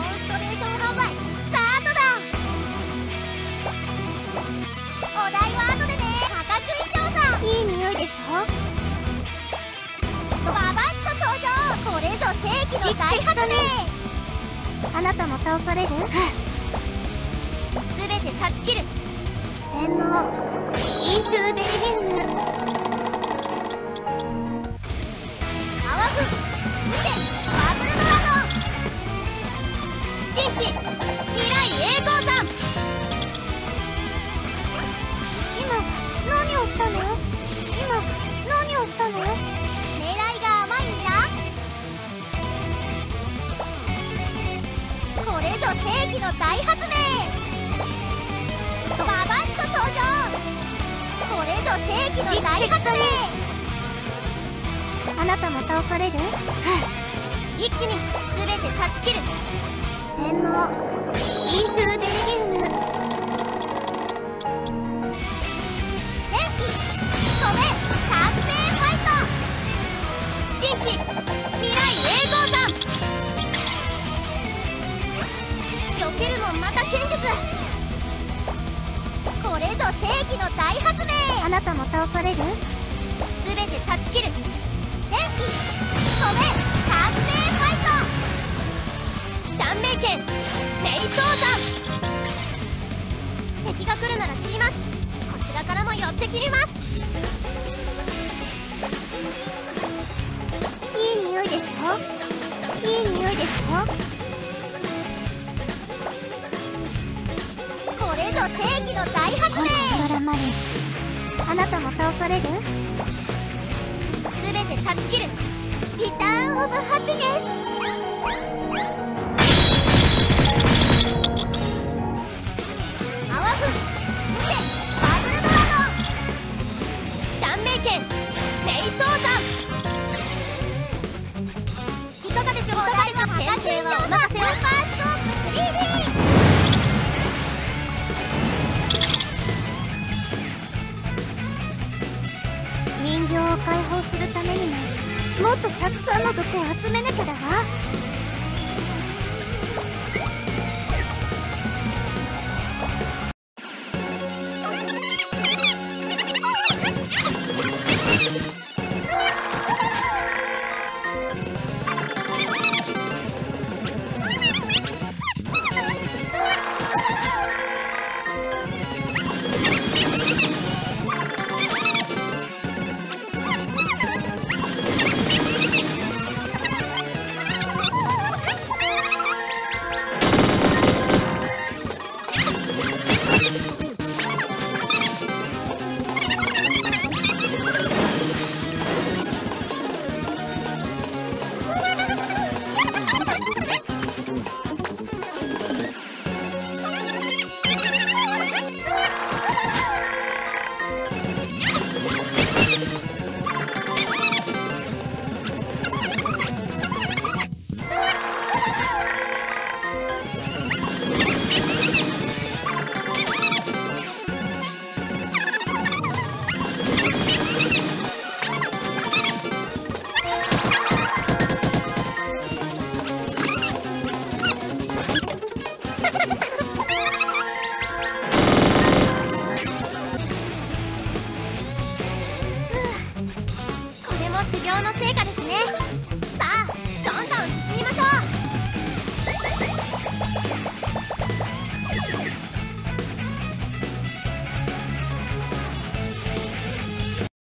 モンストレーション販売スタートだ。お題は後でね。価格以上さ。いい匂いでしょ。ババッと登場。これぞ世紀の大発明。あなたも倒される？すべて断ち切る。洗脳。イントゥ神秘未来栄光さん。今何をしたの？今何をしたの？狙いが甘いんじゃこれぞ世紀の大発明。ババッと登場。これぞ世紀の大発明。あなたも倒される？一気に全て断ち切る洗脳イントゥーデリリウム戦ファイト神秘未来栄光さん避けるもんまた剣術これぞ世紀の大発明。あなたも倒される？全て剣瞑想山敵が来るなら切ります。こちらからも寄って切りますいい匂いでしょいい匂いでしょこれぞ世紀の大発明絡まあなたも倒されるすべて断ち切るリターンオブハピネスたくさんの毒を集めなきゃだわ。修行の成果ですね。